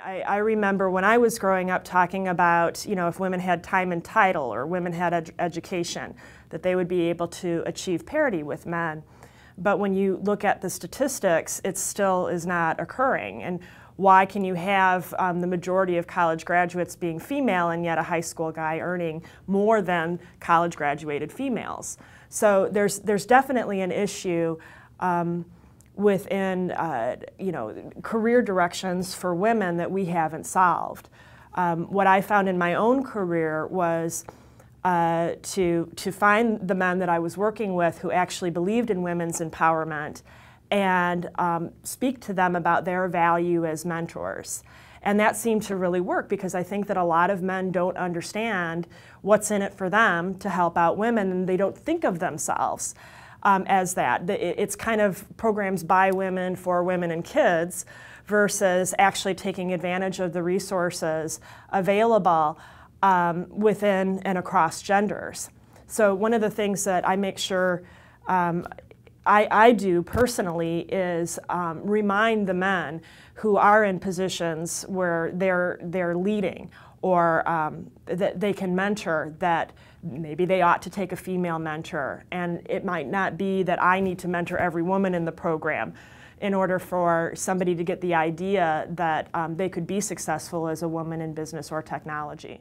I, I, remember when I was growing up talking about, you know, if women had time and title or women had ed education, that they would be able to achieve parity with men. But when you look at the statistics, it still is not occurring. And why can you have um, the majority of college graduates being female and yet a high school guy earning more than college graduated females? So there's, there's definitely an issue. Um, within uh, you know career directions for women that we haven't solved. Um, what I found in my own career was uh, to to find the men that I was working with who actually believed in women's empowerment and um, speak to them about their value as mentors. And that seemed to really work because I think that a lot of men don't understand what's in it for them to help out women and they don't think of themselves um, as that. It's kind of programs by women, for women, and kids versus actually taking advantage of the resources available um, within and across genders. So one of the things that I make sure um, I, I, do personally is um, remind the men who are in positions where they're, they're leading or um, that they can mentor that maybe they ought to take a female mentor. And it might not be that I need to mentor every woman in the program in order for somebody to get the idea that um, they could be successful as a woman in business or technology.